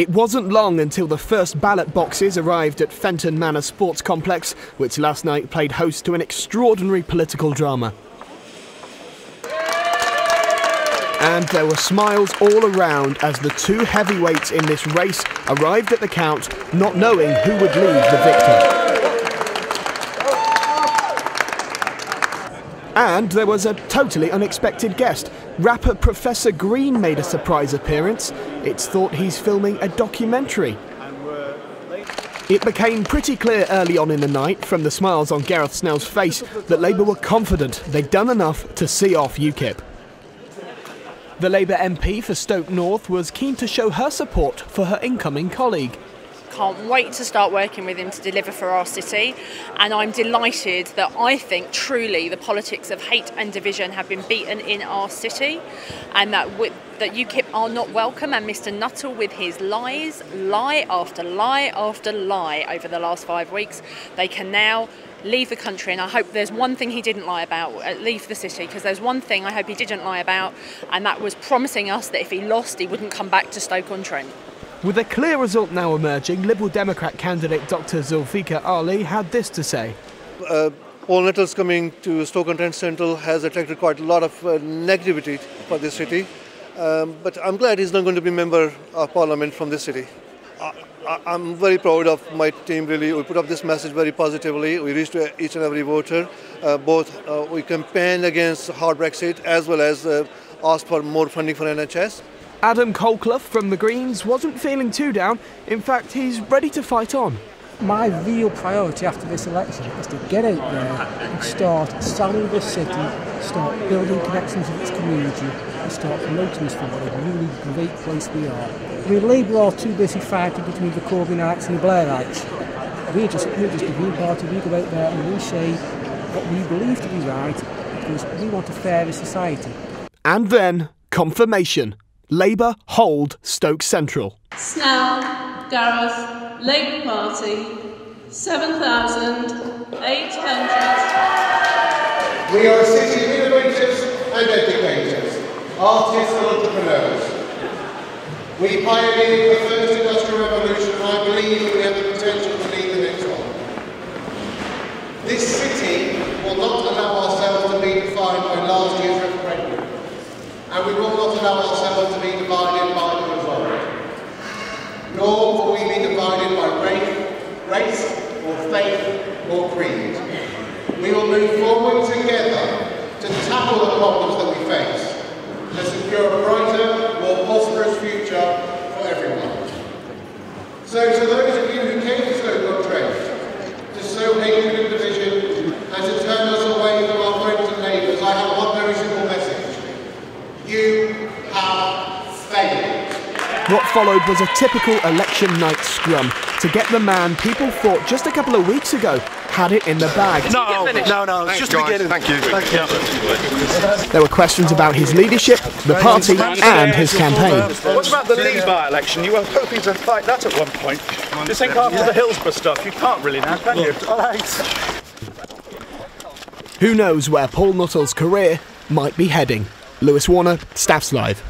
It wasn't long until the first ballot boxes arrived at Fenton Manor Sports Complex, which last night played host to an extraordinary political drama. And there were smiles all around as the two heavyweights in this race arrived at the count, not knowing who would leave the victor. And there was a totally unexpected guest. Rapper Professor Green made a surprise appearance. It's thought he's filming a documentary. It became pretty clear early on in the night, from the smiles on Gareth Snell's face, that Labour were confident they'd done enough to see off UKIP. The Labour MP for Stoke North was keen to show her support for her incoming colleague can't wait to start working with him to deliver for our city. And I'm delighted that I think truly the politics of hate and division have been beaten in our city and that, that UKIP are not welcome. And Mr. Nuttall, with his lies, lie after lie after lie over the last five weeks, they can now leave the country and I hope there's one thing he didn't lie about uh, leave the city because there's one thing I hope he didn't lie about and that was promising us that if he lost he wouldn't come back to Stoke-on-Trent. With a clear result now emerging, Liberal Democrat candidate Dr Zulfikar Ali had this to say. Uh, Paul Nuttall's coming to Stoke-on-Trent Central has attracted quite a lot of uh, negativity for this city. Um, but I'm glad he's not going to be member of parliament from this city. I, am very proud of my team really. We put up this message very positively. We reached to each and every voter. Uh, both uh, we campaigned against hard Brexit as well as uh, asked for more funding for NHS. Adam Colclough from the Greens wasn't feeling too down. In fact, he's ready to fight on. My real priority after this election is to get out there and start selling this city, start building connections with its community, and start promoting us for what a really great place we are. We mean, Labour are too busy fighting between the Corbynites and the Blairites. We're just, we're just a Green Party. We go out there and we say what we believe to be right because we want a fairer society. And then confirmation. Labour hold Stoke Central. Snell, Gareth, Labour Party, 7,800. We are a city of innovators and educators, artists and entrepreneurs. We pioneered the first industrial revolution and I believe we have the potential to lead the next one. This city will not allow ourselves to be defined by last year's referendum and we will not allow ourselves to be divided by the result. Nor will we be divided by race, race or faith or creed. We will move forward together to tackle the problems that we face, to secure a brighter, more prosperous future for everyone. So to those of you who came to Stoke-on-Trent to sow hatred and division and to turn us away from our friends and neighbours, I have one very simple message. you have failed. What followed was a typical election night scrum to get the man people thought just a couple of weeks ago had it in the bag. No, no, no, it's just guys. beginning. Thank you. Thank you. There were questions about his leadership, the party, and his campaign. What about the Leeds by-election? You were hoping to fight that at one point. Just think after the Hillsborough stuff, you can't really now, can you? Who knows where Paul Nuttall's career might be heading. Lewis Warner, Staffs Live.